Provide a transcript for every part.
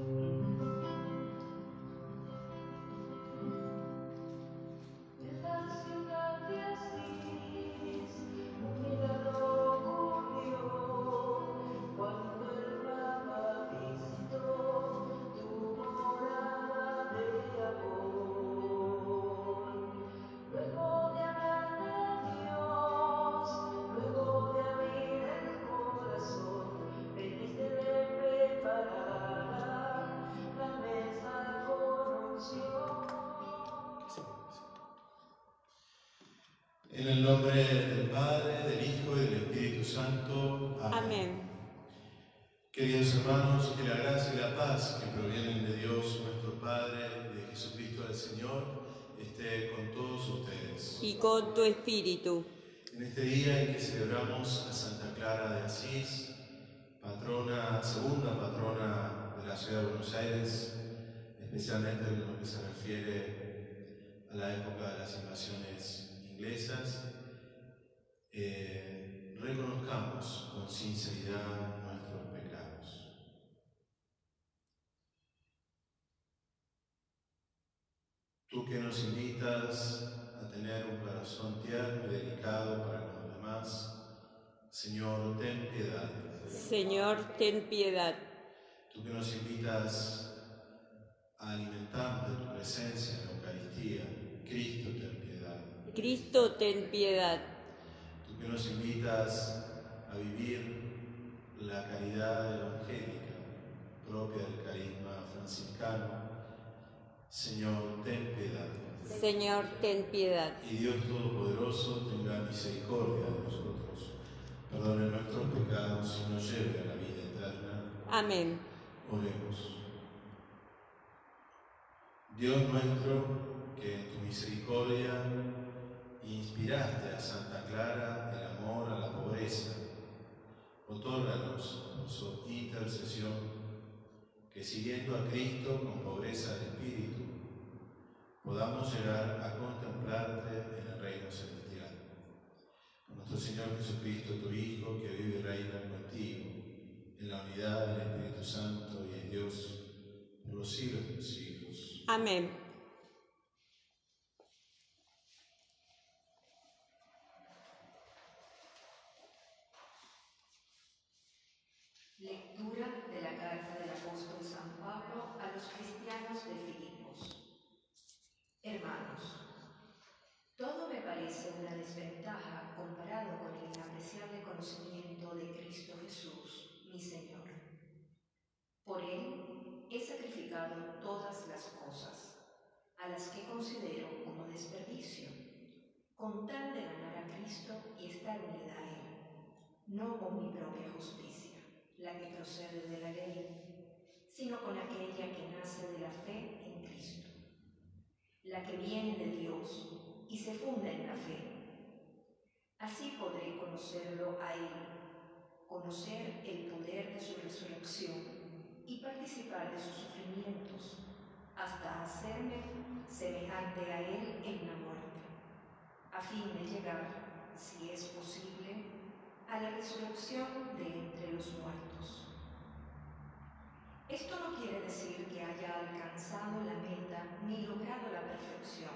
Mm-hmm. En el nombre del Padre, del Hijo y del Espíritu Santo. Amén. Queridos hermanos, que la gracia y la paz que provienen de Dios nuestro Padre, de Jesucristo el Señor, esté con todos ustedes. Y con tu espíritu. En este día en que celebramos a Santa Clara de Asís, patrona, segunda patrona de la ciudad de Buenos Aires, especialmente en lo que se refiere a la época de las invasiones eh, reconozcamos con sinceridad nuestros pecados. Tú que nos invitas a tener un corazón tierno y delicado para los demás, Señor, ten piedad. Señor, ten piedad. Tú que nos invitas a alimentarnos de tu presencia en la Eucaristía, Cristo, piedad. Cristo, ten piedad. Tú que nos invitas a vivir la caridad evangélica propia del carisma franciscano, Señor, ten piedad. Señor, ten piedad. Y Dios Todopoderoso tenga misericordia de nosotros, perdone nuestros pecados y nos lleve a la vida eterna. Amén. Oremos. Dios nuestro, que en tu misericordia inspiraste a Santa Clara el amor a la pobreza, otórganos por su intercesión que siguiendo a Cristo con pobreza de espíritu, podamos llegar a contemplarte en el reino celestial. Por nuestro Señor Jesucristo, tu Hijo, que vive y reina contigo, en la unidad del Espíritu Santo y en Dios, por los siglos de los siglos. Amén. Lectura de la carta del apóstol San Pablo a los cristianos de Filipos. Hermanos, todo me parece una desventaja comparado con el inapreciable conocimiento de Cristo Jesús, mi Señor. Por Él he sacrificado todas las cosas, a las que considero como desperdicio, con tal de ganar a Cristo y estar unida a Él, no con mi propia justicia la que procede de la ley, sino con aquella que nace de la fe en Cristo, la que viene de Dios y se funda en la fe. Así podré conocerlo a Él, conocer el poder de su resurrección y participar de sus sufrimientos, hasta hacerme semejante a Él en la muerte, a fin de llegar, si es posible, a la resurrección de entre los muertos. Esto no quiere decir que haya alcanzado la meta ni logrado la perfección,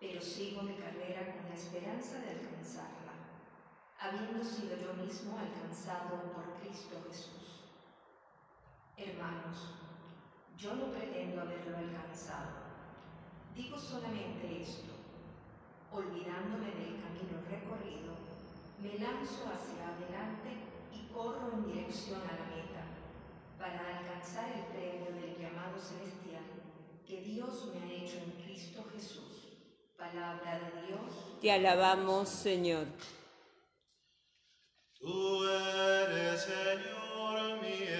pero sigo mi carrera con la esperanza de alcanzarla, habiendo sido yo mismo alcanzado por Cristo Jesús. Hermanos, yo no pretendo haberlo alcanzado, digo solamente esto, olvidándome del camino recorrido me lanzo hacia adelante y corro en dirección a la meta, para alcanzar el premio del llamado celestial que Dios me ha hecho en Cristo Jesús. Palabra de Dios. Te alabamos, Señor. Tú eres, Señor, mi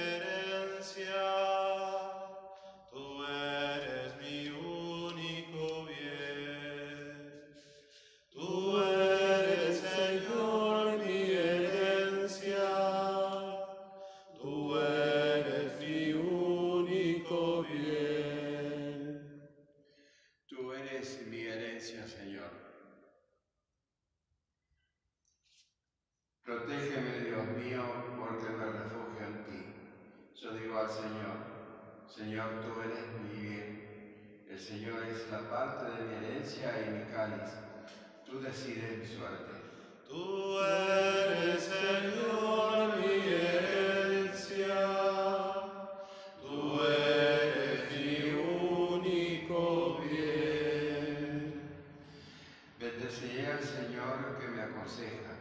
Bendeciré al Señor que me aconseja.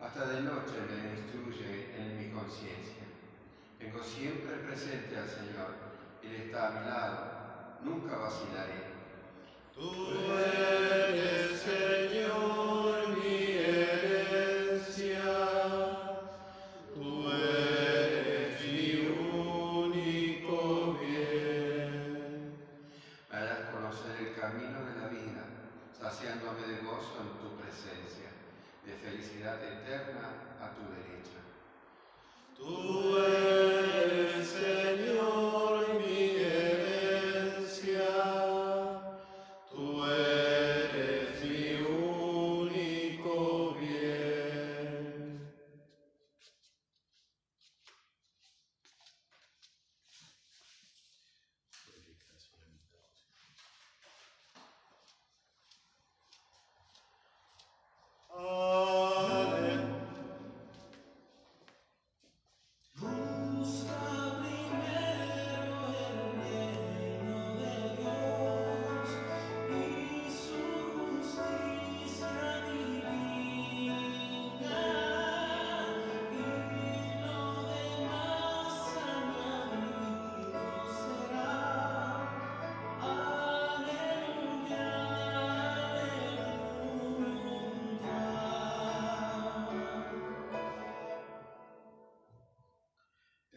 Hasta de noche me instruye en mi conciencia. Tengo siempre presente al Señor. Él está a mi lado. Nunca vacilaré. Tú eres, Señor,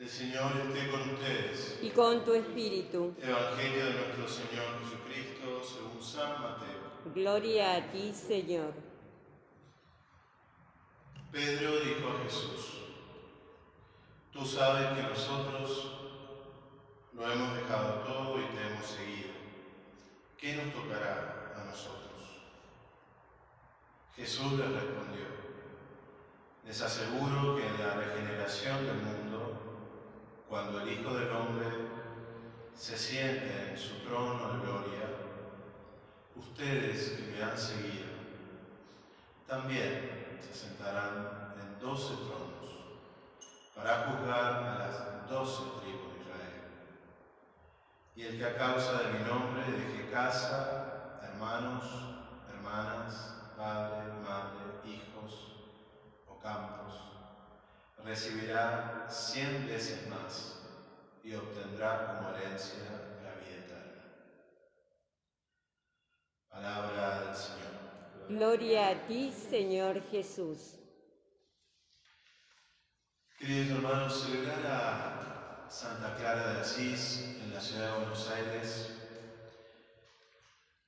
El Señor esté con ustedes. y con tu espíritu. Evangelio de nuestro Señor Jesucristo según San Mateo. Gloria a ti, Señor. Pedro dijo a Jesús, tú sabes que nosotros lo hemos dejado todo y te hemos seguido. ¿Qué nos tocará a nosotros? Jesús les respondió, les aseguro que en la regeneración del mundo, cuando el Hijo del Hombre se siente en su trono de gloria, ustedes que me han seguido, también se sentarán en doce tronos para juzgar a las doce tribus de Israel. Y el que a causa de mi nombre deje casa, hermanos, hermanas, padre, madre, hijos o campos, recibirá cien veces más y obtendrá como herencia la vida eterna. Palabra del Señor. Gloria a ti, Señor Jesús. Queridos hermanos, celebrar a Santa Clara de Asís en la ciudad de Buenos Aires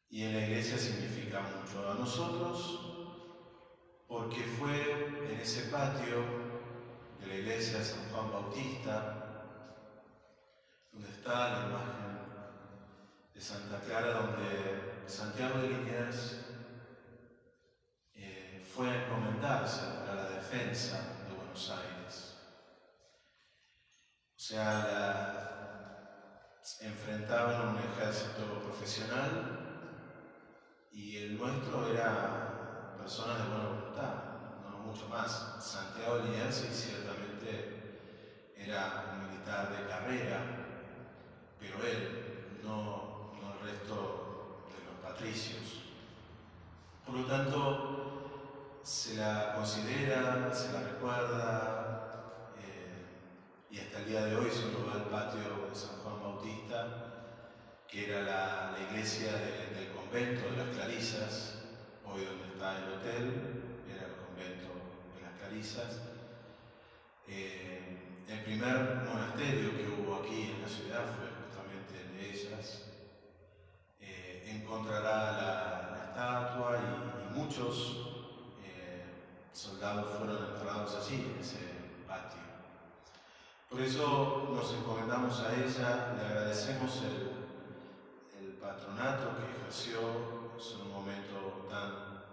y en la iglesia significa mucho. A nosotros, porque fue en ese patio de la iglesia de San Juan Bautista, donde está la imagen de Santa Clara, donde Santiago de Liniers eh, fue encomendarse para la defensa de Buenos Aires. O sea, la- enfrentaban un ejército profesional y el nuestro era personas de buena voluntad, no mucho más. Santiago de Liniers sí, ciertamente era un militar de carrera, pero él, no, no el resto de los patricios. Por lo tanto, se la considera, se la recuerda, eh, y hasta el día de hoy solo va al patio de San Juan Bautista, que era la, la iglesia de- del convento de las Clarisas, hoy donde está el hotel, era el convento de las Clarisas. Eh, el primer monasterio que hubo aquí en la ciudad fue justamente el de ellas. Eh, encontrará la, la estatua y, y muchos eh, soldados fueron enterrados allí, en ese patio. Por eso nos encomendamos a ella, le agradecemos el, el patronato que ejerció en un momento tan,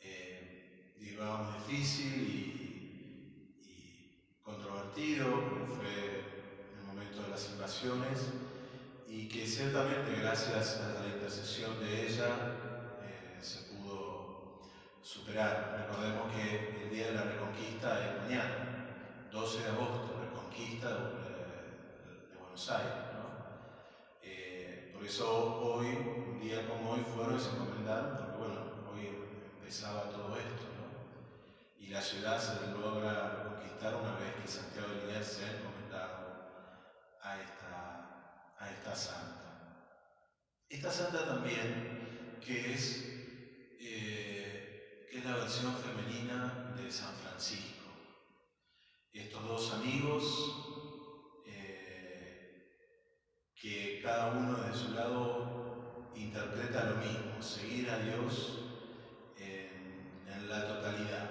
eh, digamos, difícil y, y controvertido, como fue el momento de las invasiones, gracias a la intercesión de ella eh, se pudo superar. Recordemos que el día de la Reconquista es mañana, 12 de agosto, Reconquista de, de Buenos Aires. ¿no? Eh, por eso hoy, un día como hoy, fueron y se encomendaron, porque bueno, hoy empezaba todo esto. ¿no? Y la ciudad se logra reconquistar una vez que Santiago de Elías se ha encomendado a esta, a esta santa. Esta santa también, que es, eh, que es la versión femenina de San Francisco. Estos dos amigos, eh, que cada uno de su lado interpreta lo mismo, seguir a Dios en, la totalidad.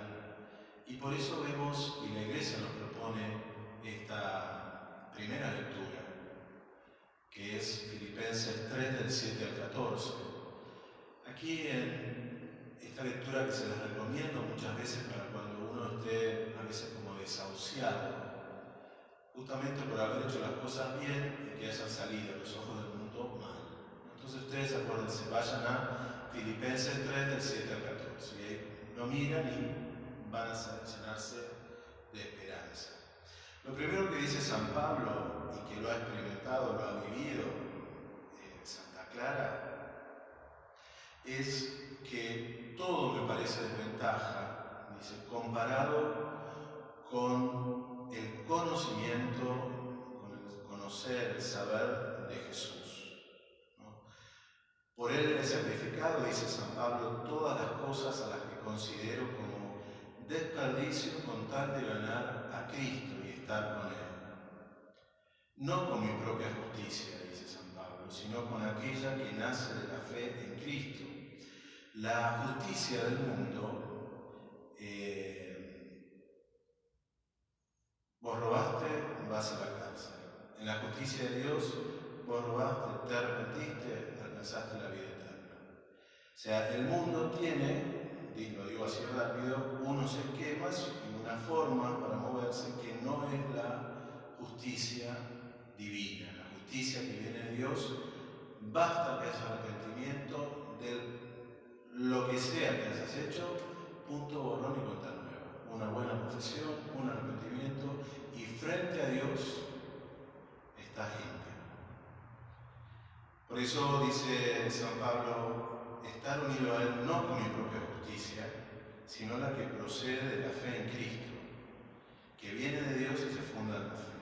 Y por eso vemos, y la Iglesia nos propone esta primera lectura, que es Filipenses 3 del 7 al 14. Aquí en esta lectura que se les recomiendo muchas veces para cuando uno esté a veces desahuciado, justamente por haber hecho las cosas bien y que hayan salido a los ojos del mundo mal. Entonces ustedes acuérdense, vayan a Filipenses 3 del 7 al 14 y lo miran y van a llenarse de esperanza. Lo primero que dice San Pablo, y que lo ha experimentado, lo ha vivido en Santa Clara, es que todo me parece desventaja, dice, comparado con el conocimiento, con el conocer, el saber de Jesús. Por él he sacrificado, dice San Pablo, todas las cosas a las que considero como desperdicio con tal de ganar a Cristo y estar con Él. No con mi propia justicia, dice San Pablo, sino con aquella que nace de la fe en Cristo. La justicia del mundo, eh, vos robaste, vas a la cárcel. En la justicia de Dios, vos robaste, te arrepentiste, alcanzaste la vida eterna. O sea, el mundo tiene lo digo así rápido, unos esquemas y una forma para moverse que no es la justicia divina. La justicia que viene de Dios, basta que haya arrepentimiento de lo que sea que hayas hecho, punto borrón y cuenta nueva. Una buena confesión, un arrepentimiento frente a Dios estás limpio. Por eso dice San Pablo, estar unido a Él no con mi propia justicia, sino la que procede de la fe en Cristo, que viene de Dios y se funda en la fe.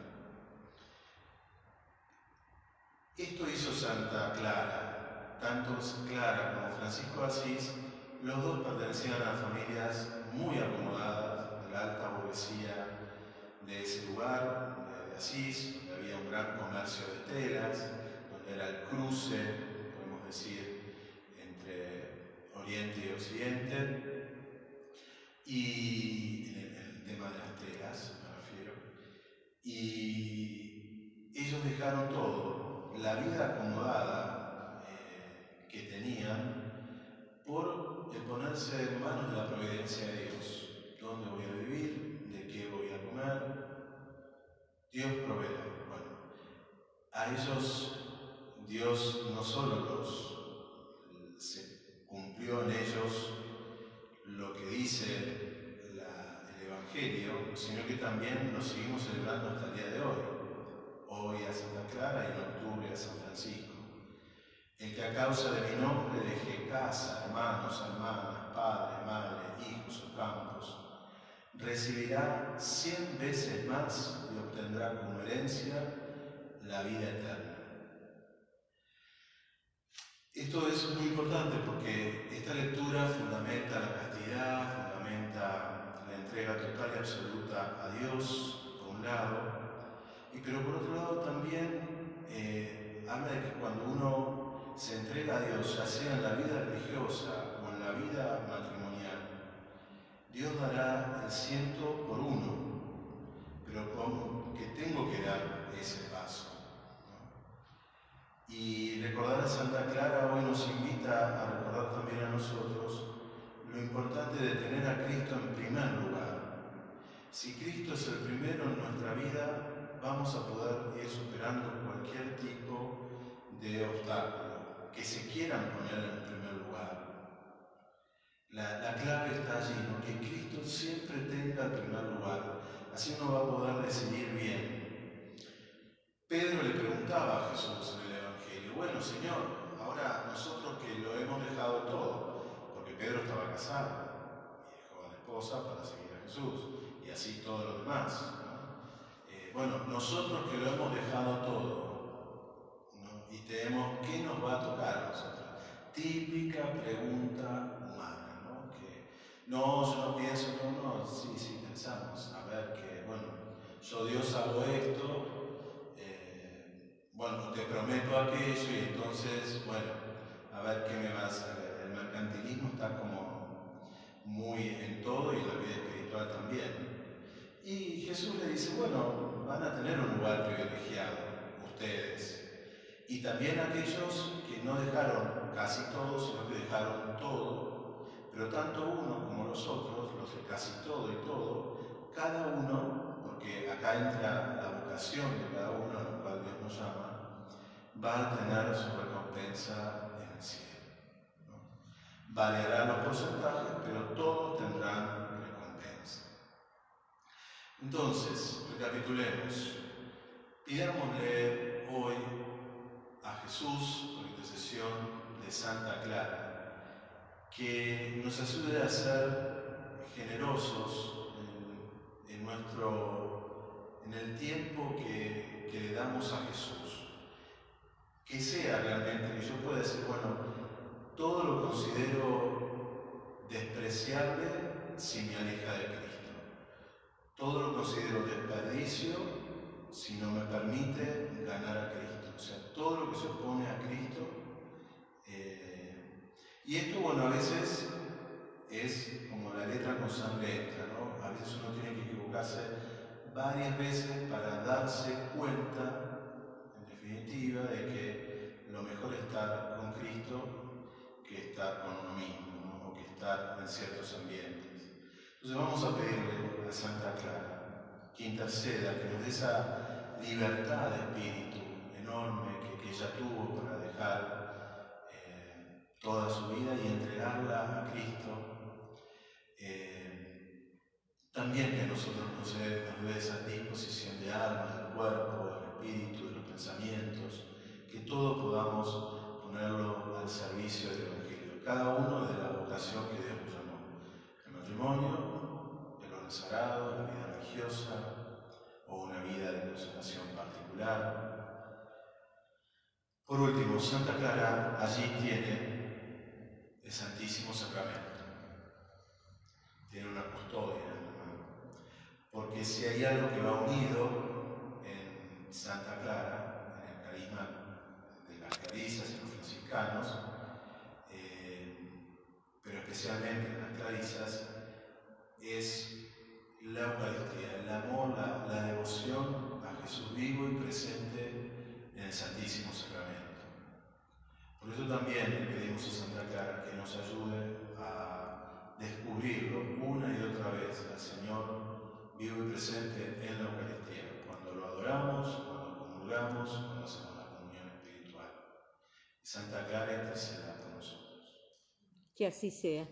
Esto hizo Santa Clara, tanto Clara como Francisco Asís, los dos pertenecían a familias muy acomodadas de la alta burguesía de ese lugar, de Asís, donde había un gran comercio de telas, donde era el cruce, podemos decir, entre Oriente y Occidente, y en el, en el tema de las telas me refiero, y ellos dejaron todo, la vida acomodada eh, que tenían, por el ponerse en manos de la providencia de Dios. ¿Dónde voy a vivir? ¿De qué voy a comer? Dios proveerá. Bueno, a ellos Dios no solo los se cumplió en ellos lo que dice la, el Evangelio, sino que también lo seguimos celebrando hasta el día de hoy. Hoy a Santa Clara y en octubre a San Francisco. El que a causa de mi nombre deje casa, hermanos, hermanas, padre, madre, hijos o campos, recibirá cien veces más y obtendrá como herencia la vida eterna. Esto es muy importante porque esta lectura fundamenta la castidad, fundamenta la entrega total y absoluta a Dios, por un lado, y pero por otro lado también eh, habla de que cuando uno se entrega a Dios, ya sea en la vida religiosa o en la vida matrimonial, Dios dará el ciento por uno, pero como que tengo que dar ese paso. Y recordar a Santa Clara hoy nos invita a recordar también a nosotros lo importante de tener a Cristo en primer lugar. Si Cristo es el primero en nuestra vida, vamos a poder ir superando cualquier tipo de obstáculo. que se quieran poner en primer lugar. La, la clave está allí, ¿no? que Cristo siempre tenga el primer lugar. Así uno va a poder decidir bien. Pedro le preguntaba a Jesús en el Evangelio, bueno Señor, ahora nosotros que lo hemos dejado todo, porque Pedro estaba casado y dejó a la esposa para seguir a Jesús, y así todos los demás. Eh, bueno, nosotros que lo hemos dejado todo, y tenemos, ¿qué nos va a tocar a nosotros? Típica pregunta humana, ¿no? Que no, yo no pienso, no, no, sí, sí, pensamos, a ver que, bueno, yo Dios hago esto, eh, bueno, te prometo aquello y entonces, bueno, a ver qué me va a hacer. El mercantilismo está como muy en todo y la vida espiritual también. Y Jesús le dice, bueno, van a tener un lugar privilegiado ustedes. Y también aquellos que no dejaron casi todo, sino que dejaron todo. Pero tanto uno como los otros, los de casi todo y todo, cada uno, porque acá entra la vocación de cada uno a lo cual Dios nos llama, va a tener su recompensa en el cielo. Variarán los porcentajes, pero todos tendrán entonces, recapitulemos. Pidámosle hoy a Jesús, por intercesión de Santa Clara, que nos ayude a ser generosos en, nuestro, en el tiempo que, que le damos a Jesús. Que sea realmente, que yo pueda decir, bueno, todo lo considero despreciable si me aleja de Cristo. Todo lo considero desperdicio si no me permite ganar a Cristo. O sea, todo lo que se opone a Cristo. Eh, y esto, bueno, a veces es como la letra con sangre entra, ¿no? A veces uno tiene que equivocarse varias veces para darse cuenta, en definitiva, de que lo mejor es estar con Cristo que estar con uno mismo, o que estar en ciertos ambientes. Entonces vamos a pedirle a Santa Clara que interceda, que nos dé esa libertad de espíritu enorme que, ella tuvo para dejar eh, toda su vida y entregarla a Cristo. Eh, también que nosotros nos dé, nos esa disposición de alma, del cuerpo, del espíritu, de los pensamientos, que todos podamos ponerlo al servicio del Evangelio, cada uno de la vocación que Dios llamó. El matrimonio, sagrado, la vida religiosa o una vida de consagración particular. Por último, Santa Clara allí tiene el Santísimo Sacramento. Tiene una custodia mano. Porque si hay algo que va unido en Santa Clara, en el carisma de las clarisas y los franciscanos, eh, pero especialmente en las clarisas, la Eucaristía, el amor, la, devoción a Jesús vivo y presente en el Santísimo Sacramento. Por eso también le pedimos a Santa Clara que nos ayude a descubrirlo una y otra vez al Señor vivo y presente en la Eucaristía, cuando lo adoramos, cuando comulgamos, cuando hacemos la comunión espiritual. Santa Clara interceda por nosotros. Que así sea.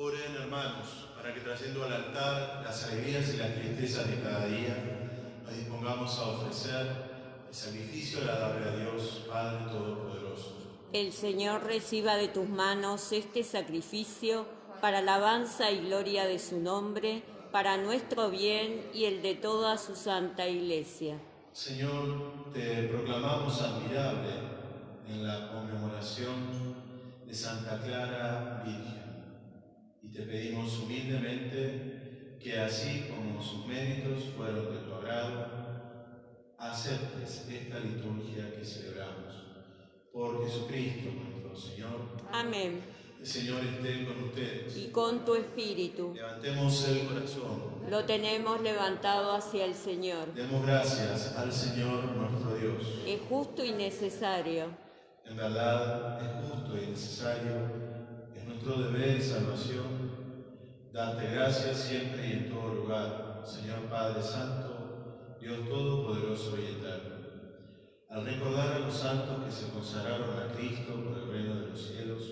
Oren hermanos, para que trayendo al altar las alegrías y las tristezas de cada día, nos dispongamos a ofrecer el sacrificio agradable a Dios, Padre Todopoderoso. El Señor reciba de tus manos este sacrificio para alabanza y gloria de su nombre, para nuestro bien y el de toda su santa iglesia. Señor, te proclamamos admirable en la conmemoración de Santa Clara Virgen te pedimos humildemente que así como sus méritos fueron de tu agrado, aceptes esta liturgia que celebramos. Por Jesucristo nuestro Señor. Amén. El Señor esté con ustedes. Y con tu espíritu. Levantemos el corazón. Lo tenemos levantado hacia el Señor. Demos gracias al Señor nuestro Dios. Es justo y necesario. En verdad es justo y necesario, es nuestro deber y salvación, darte gracias siempre y en todo lugar, Señor Padre Santo, Dios Todopoderoso y Eterno. Al recordar a los santos que se consagraron a Cristo por el reino de los cielos,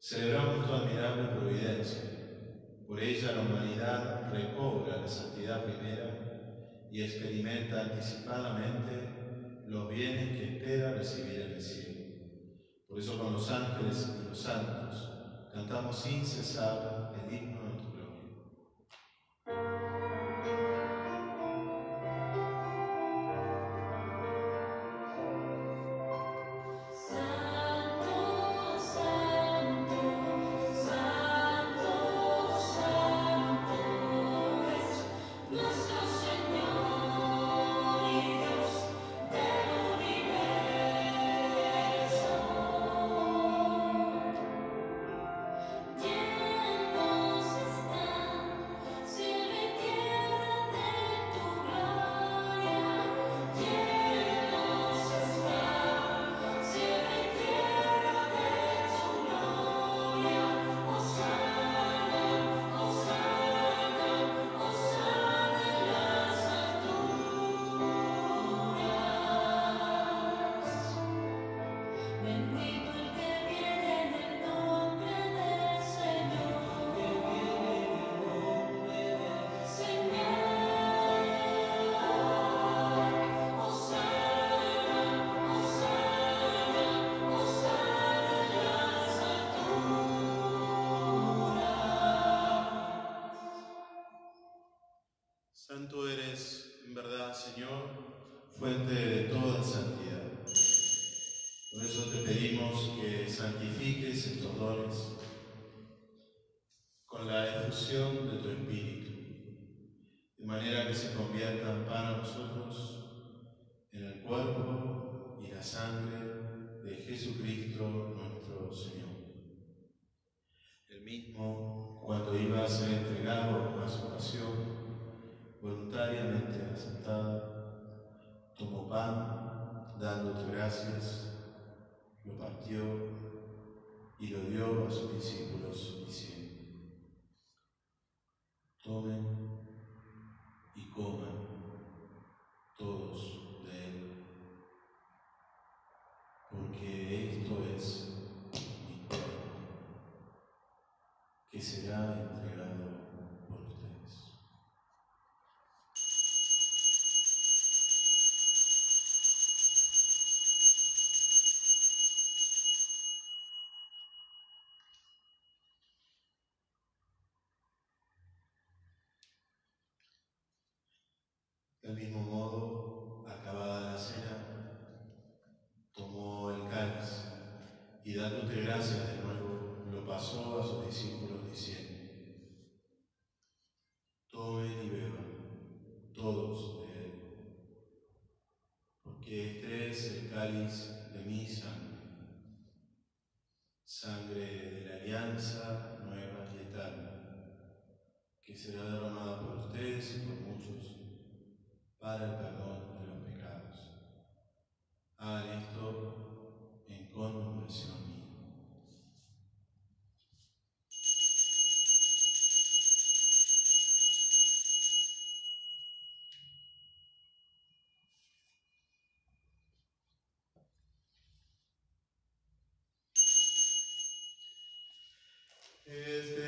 celebramos tu admirable providencia. Por ella la humanidad recobra la santidad primera y experimenta anticipadamente los bienes que espera recibir en el cielo. Por eso con los ángeles y los santos cantamos sin cesar Del mismo modo, acabada la cena, tomó el cáliz y dándote gracias de nuevo, lo pasó a sus discípulos diciendo, is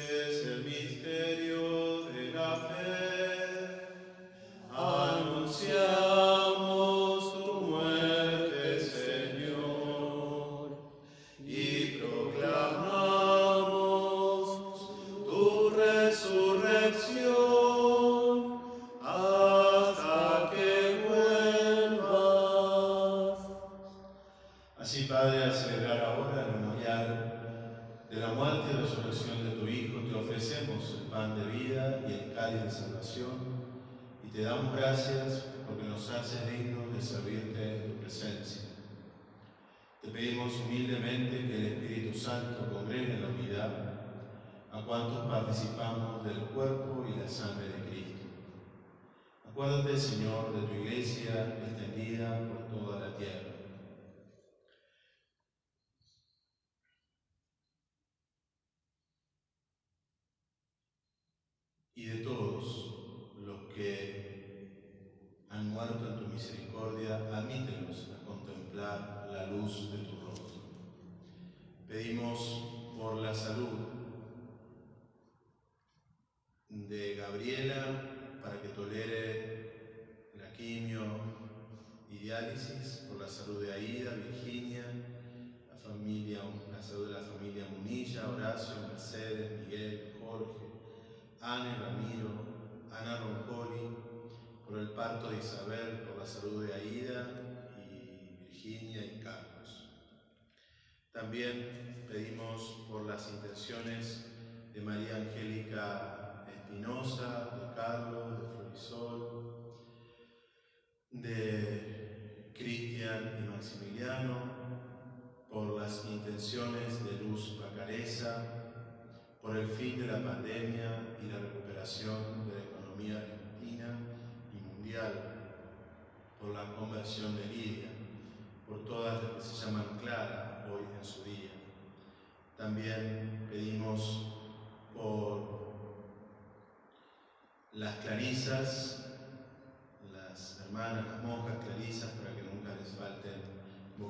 la sangre de Cristo. Acuérdate, Señor, de tu iglesia extendida por toda la tierra.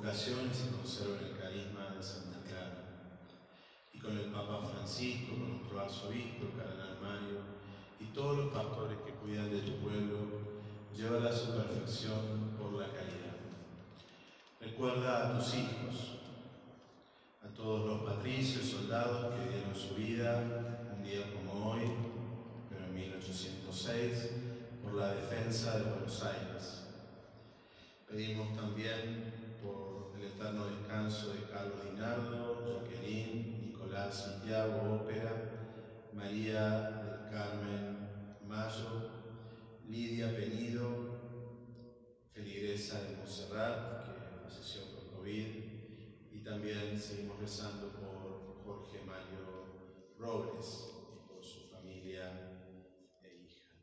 Vocaciones y conserven el carisma de Santa Clara. Y con el Papa Francisco, con nuestro arzobispo, cardenal Mario, y todos los pastores que cuidan de tu pueblo, llévala a su perfección por la caridad. Recuerda a tus hijos, a todos los patricios, soldados que dieron su vida un día como hoy, pero en 1806, por la defensa de Buenos Aires. Pedimos también eterno descanso de Carlos Dinardo, Jacqueline, Nicolás Santiago Ópera, María del Carmen Mayo, Lidia Penido, feligresa de Montserrat, que falleció por COVID, y también seguimos rezando por Jorge Mario Robles y por su familia e hija.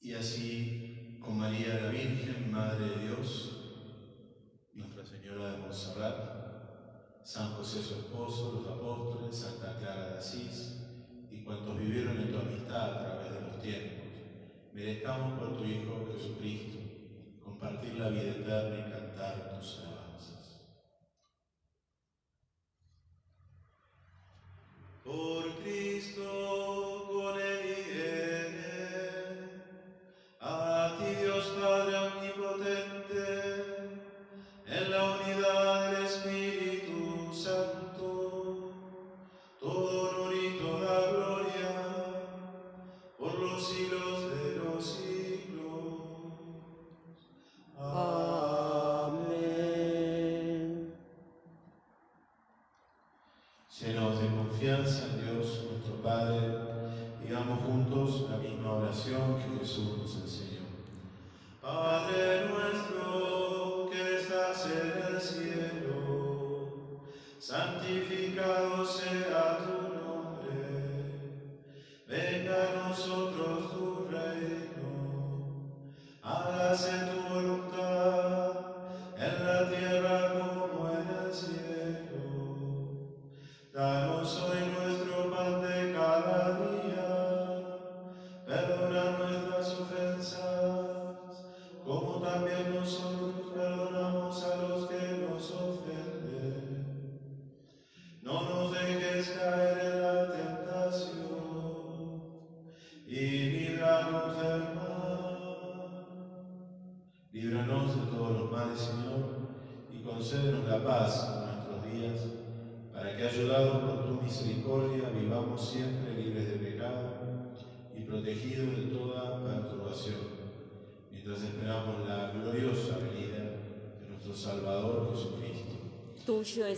Y así con María la Virgen, Madre de Dios, Nuestra Señora de Montserrat, San José su esposo, los apóstoles, Santa Clara de Asís y cuantos vivieron en tu amistad a través de los tiempos, merezcamos por tu Hijo Jesucristo compartir la vida eterna y cantar tus alabanzas. Por Cristo,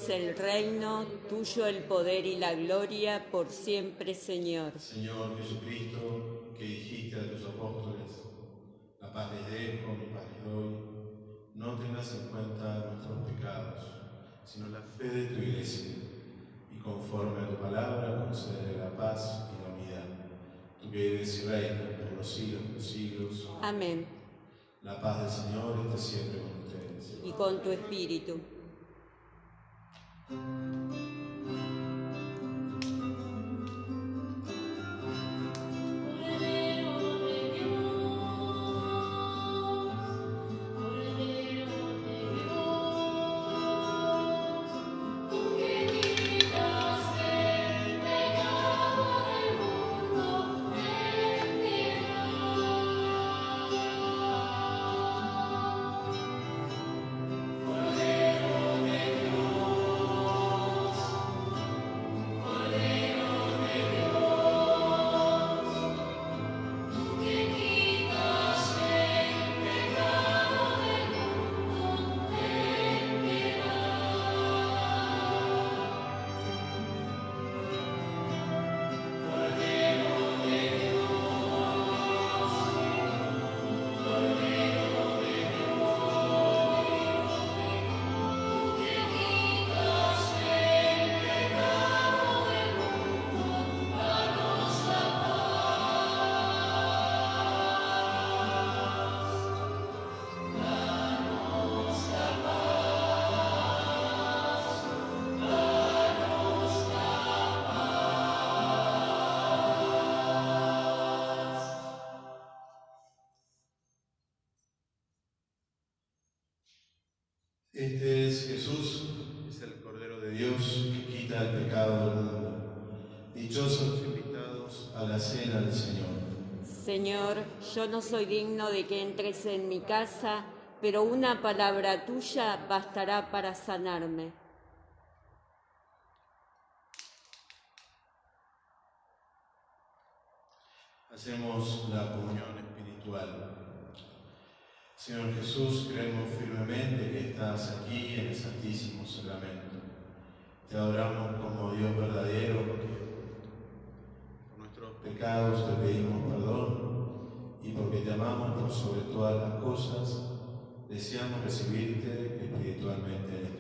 es el reino, tuyo el poder y la gloria por siempre, Señor. Señor Jesucristo, que dijiste a tus apóstoles, la paz les dejo, mi paz les doy, no tengas en cuenta nuestros pecados, sino la fe de tu iglesia, y conforme a tu palabra concede la paz y la unidad. Tú que vives y reinas por los siglos de los siglos, Amén. la paz del Señor esté siempre con ustedes. Y con tu espíritu. Thank you. No soy digno de que entres en mi casa, pero una palabra tuya bastará para sanarme. Hacemos la comunión espiritual. Señor Jesús, creemos firmemente que estás aquí en el Santísimo Sacramento. Te adoramos como Dios verdadero, porque por nuestros pecados te pedimos perdón porque te amamos sobre todas las cosas, deseamos recibirte espiritualmente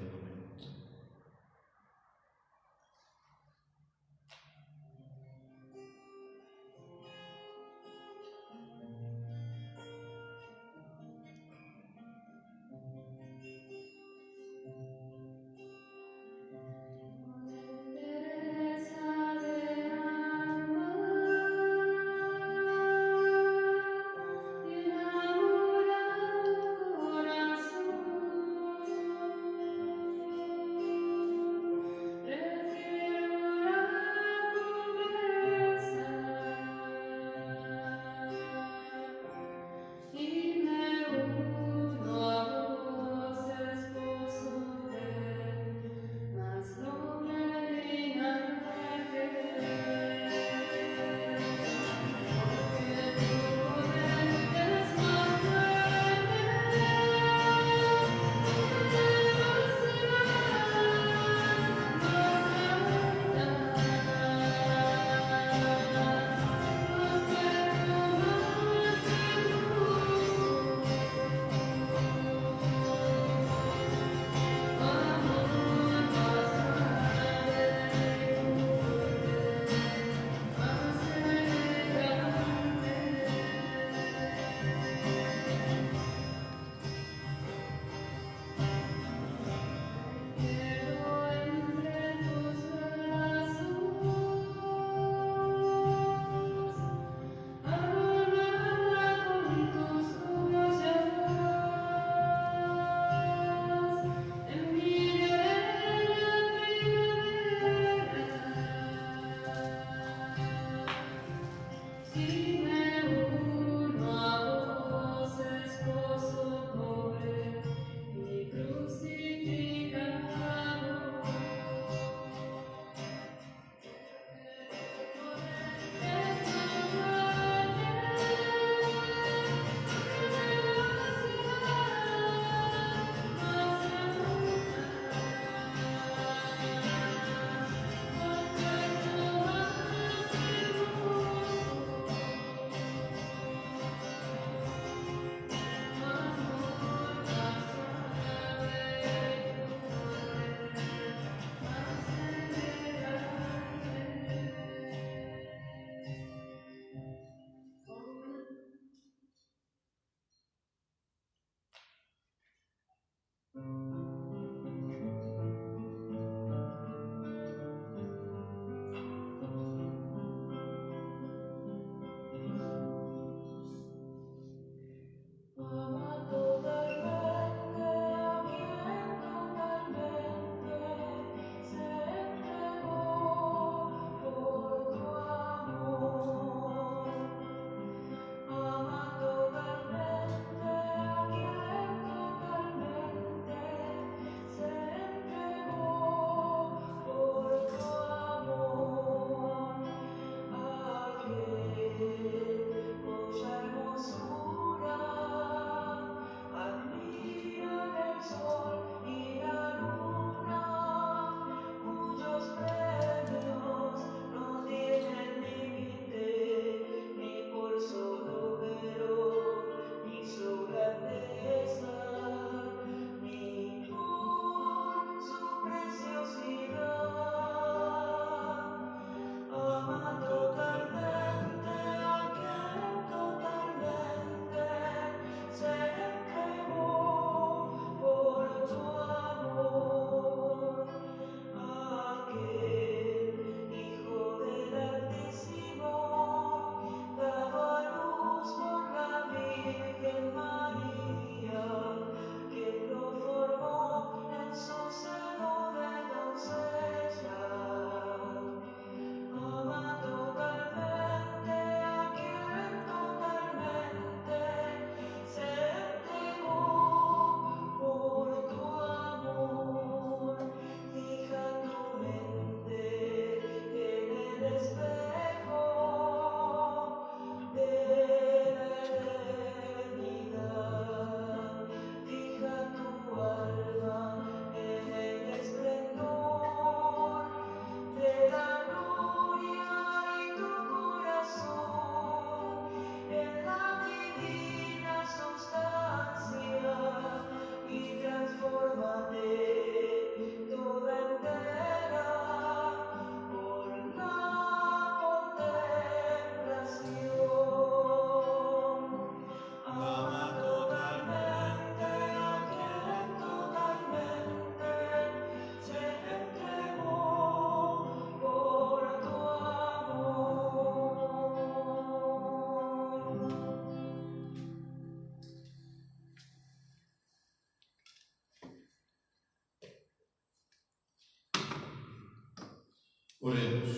Oremos.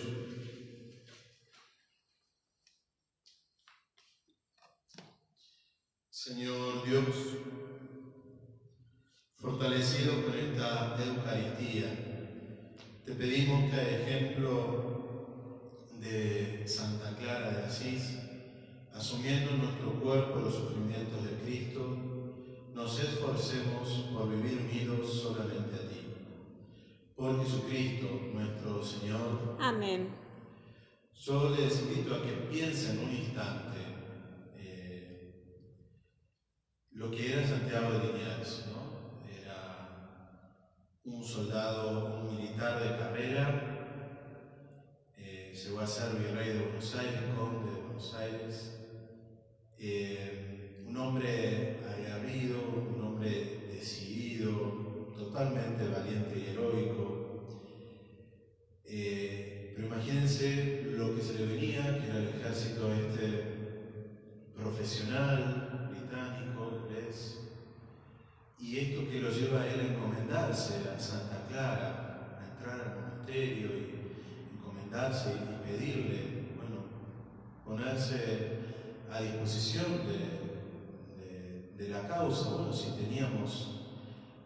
Causa, bueno, si teníamos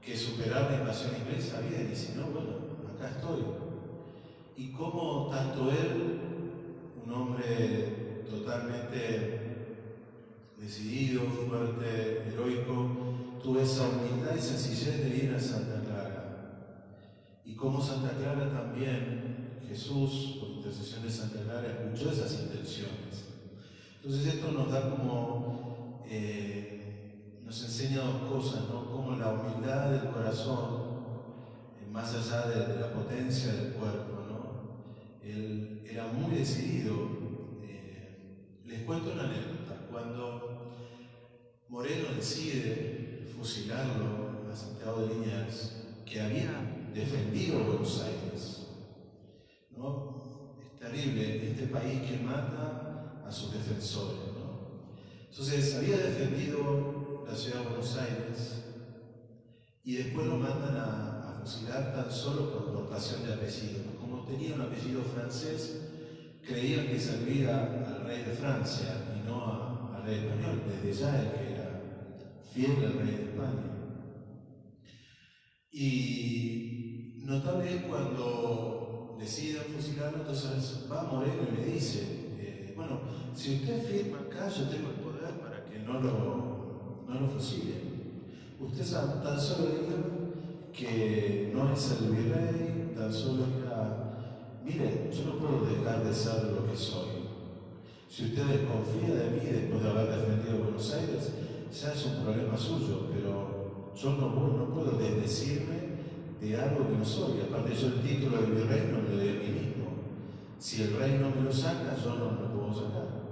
que superar la invasión inglesa, bien, y si no, bueno, acá estoy. Y cómo tanto él, un hombre totalmente decidido, fuerte, heroico, tuvo esa humildad y sencillez de ir a Santa Clara. Y cómo Santa Clara también, Jesús, por intercesión de Santa Clara, escuchó esas intenciones. Entonces esto nos da como, eh, nos enseña dos cosas, ¿no? Como la humildad del corazón, eh, más allá de, la potencia del cuerpo, ¿no? Él era muy decidido. eh, les cuento una anécdota. Cuando Moreno decide fusilarlo a Santiago de Liniers, que había defendido Buenos Aires, ¿no? Es terrible este país que mata a sus defensores, ¿no? Entonces, había defendido la ciudad de Buenos Aires y después lo mandan a, fusilar tan solo por portación de apellido. Como tenía un apellido francés, creían que servía al rey de Francia y no al rey español, desde ya que era fiel al rey de España. Y notable es cuando deciden fusilarlo, entonces va Moreno y le dice, eh, bueno, si usted firma acá, yo tengo el poder para que no lo, no lo fusilen. Usted tan solo diga que no es el virrey, tan solo diga, mire, yo no puedo dejar de ser lo que soy. Si usted desconfía de mí después de haber defendido Buenos Aires, ya es un problema suyo, pero yo no, puedo- desdecirme de algo que no soy. Aparte, yo el título de virrey no me lo doy a mí mismo. Si el rey no me lo saca, yo no lo puedo sacar.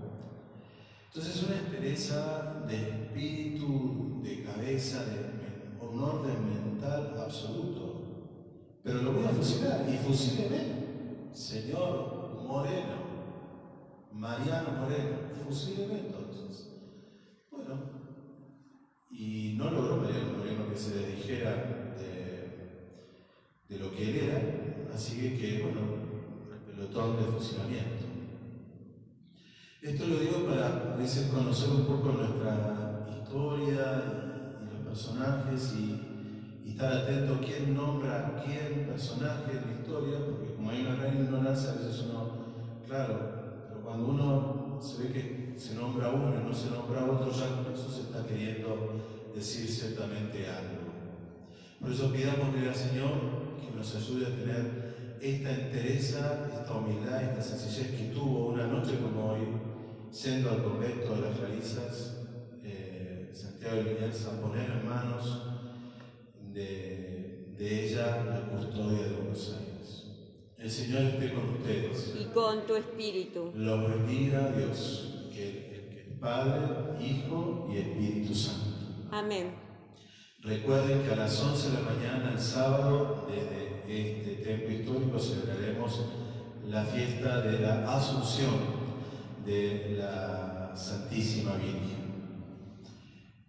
Entonces, es una entereza de espíritu, de cabeza, de un orden mental absoluto. Pero lo voy a fusilar, y fusíleme, señor Moreno. Mariano Moreno, fusíleme entonces. Bueno, y no logró Mariano Moreno que se desdijera de, de lo que él era, así que, bueno, el pelotón de fusilamiento. Esto lo digo para a veces conocer un poco nuestra historia y los personajes y, estar atento a quién nombra a quién personaje en la historia, porque como hay una gran ignorancia, a veces uno, claro, pero cuando uno se ve que se nombra uno y no se nombra otro, ya con eso se está queriendo decir ciertamente algo. Por eso pidámosle al Señor que nos ayude a tener esta entereza, esta humildad, esta sencillez que tuvo una noche como hoy, yendo al convento de las Clarisas, eh, Santiago de Liniers, a poner en manos de, de ella la custodia de Buenos Aires. El Señor esté con ustedes. Y con tu espíritu. Los bendiga Dios, que que es Padre, Hijo y Espíritu Santo. Amén. Recuerden que a las 11 de la mañana, el sábado, desde este templo histórico celebraremos la fiesta de la Asunción de la Santísima Virgen.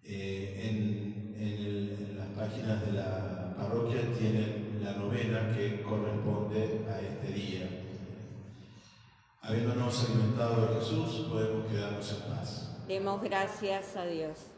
Eh, en, en las páginas de la parroquia tienen la novena que corresponde a este día. Habiéndonos alimentado de Jesús, podemos quedarnos en paz. Demos gracias a Dios.